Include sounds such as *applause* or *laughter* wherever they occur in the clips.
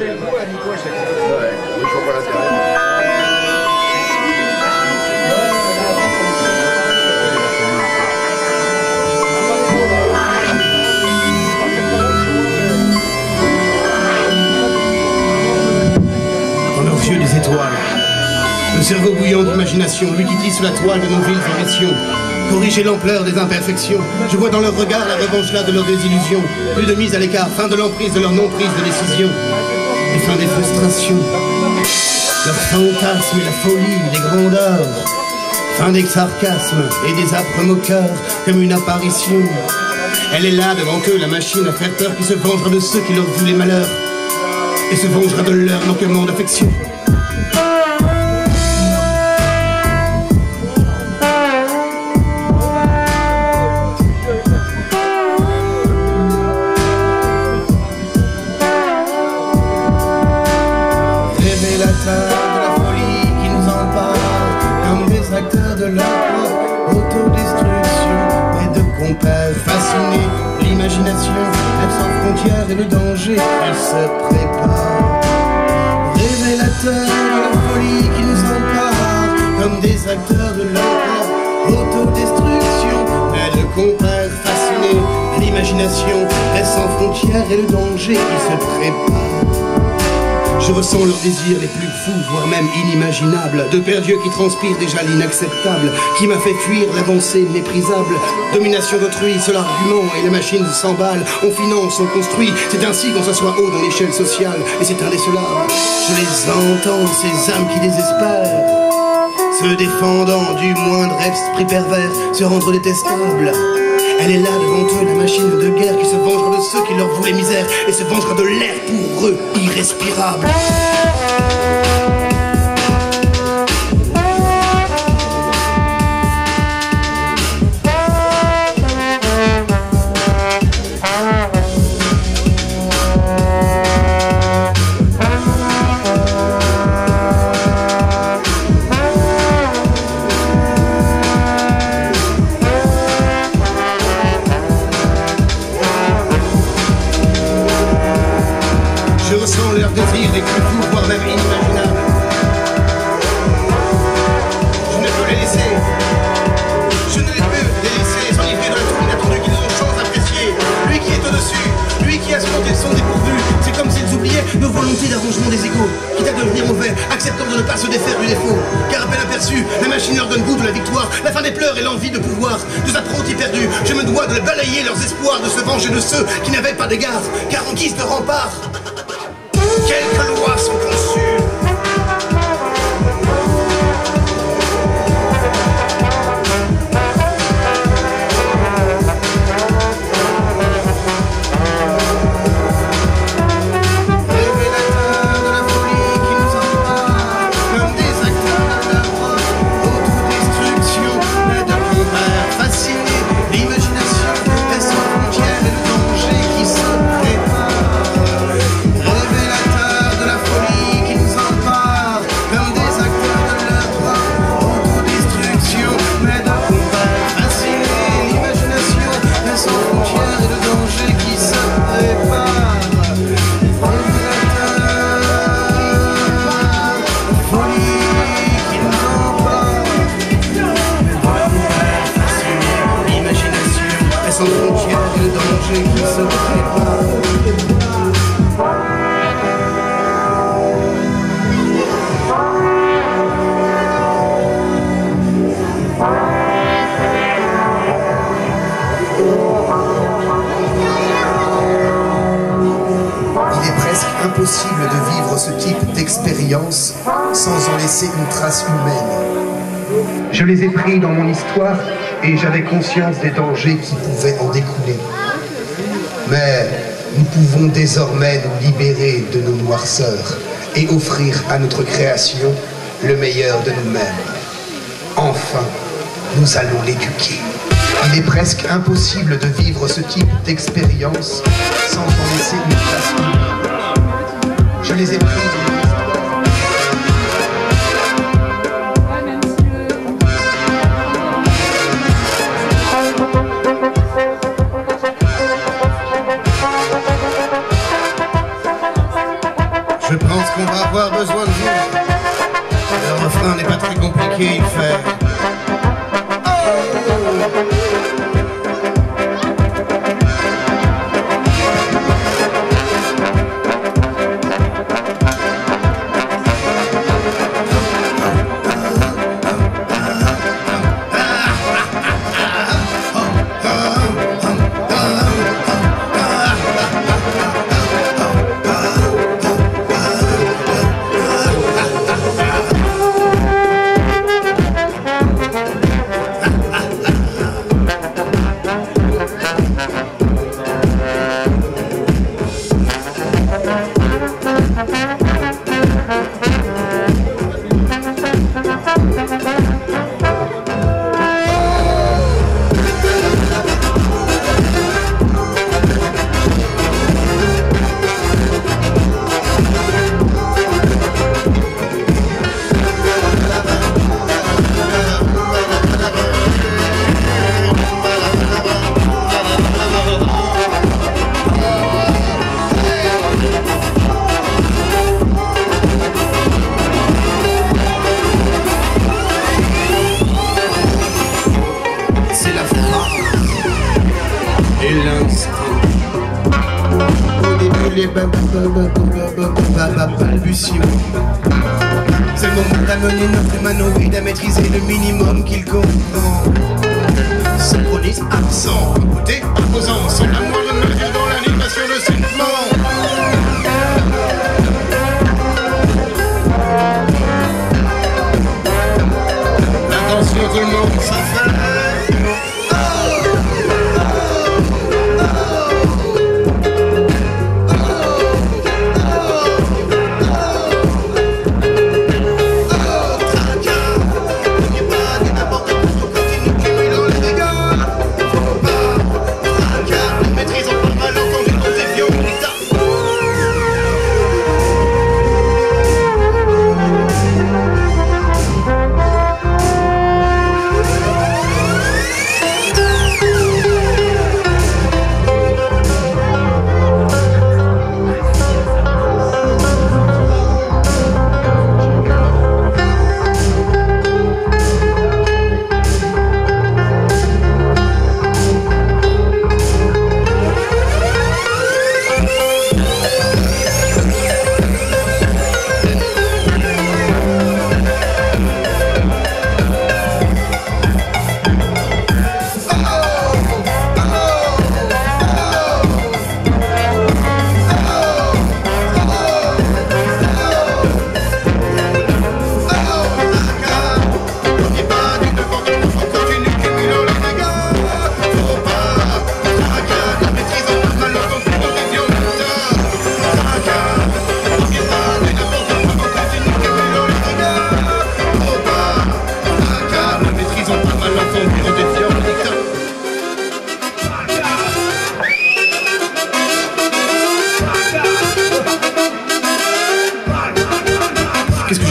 laisser le coup à Nico à chaque fois. Ouais, je vois pas l'intérêt. dans leurs yeux des étoiles. Le cerveau bouillant d'imagination, lui qui tisse la toile de nos villes en mission. Corriger l'ampleur des imperfections. Je vois dans leur regard la revanche là de leurs désillusions. Plus de mise à l'écart, fin de l'emprise de leur non-prise de décision. Et fin des frustrations. Leur fantasme et la folie des grandeurs. Fin des sarcasmes et des âpres moqueurs, comme une apparition. Elle est là devant eux, la machine à faire peur qui se vengera de ceux qui leur vouent les malheurs et se vengera de leur manquement d'affection. Danger, se prépare. Révélateur de la folie qui nous empare, comme des acteurs de leur autodestruction, et de compères fascinés, l'imagination, elle sans frontières et le danger qui se prépare. Je ressens leurs désirs les plus fous, voire même inimaginables, de père Dieu qui transpire déjà l'inacceptable, qui m'a fait fuir l'avancée méprisable. Domination d'autrui, seul argument, et les machines s'emballent, on finance, on construit, c'est ainsi qu'on s'assoit haut dans l'échelle sociale, et c'est indécelable. Je les entends, ces âmes qui désespèrent, se défendant du moindre esprit pervers, se rendre détestable. Elle est là devant eux, la machine de guerre qui se vengera de ceux qui leur voulaient misère et se vengera de l'air pour eux irrespirable. D'arrangement des égaux. Quitte à devenir mauvais, acceptant de ne pas se défaire du défaut. Car à peine aperçu, la machine leur donne goût de la victoire, la fin des pleurs et l'envie de pouvoir. Deux apprentis perdus, je me dois de balayer leurs espoirs, de se venger de ceux qui n'avaient pas d'égard. Car en guise de rempart, *laughs* une trace humaine. Je les ai pris dans mon histoire et j'avais conscience des dangers qui pouvaient en découler. Mais nous pouvons désormais nous libérer de nos noirceurs et offrir à notre création le meilleur de nous-mêmes. Enfin, nous allons l'éduquer. Il est presque impossible de vivre ce type d'expérience sans en laisser une trace. Je les ai pris avoir besoin de vous. Le refrain n'est pas très compliqué, il fait. et l'instinct. Au début, les balbutiements. C'est le moment d'amener notre humanoïde à maîtriser le minimum qu'il comprend. Synchronisme absent, côté imposant, sans la moindre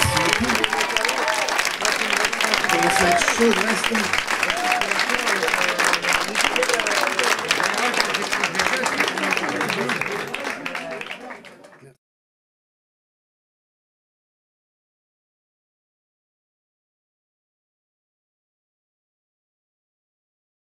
Merci beaucoup. Merci. Merci. Merci.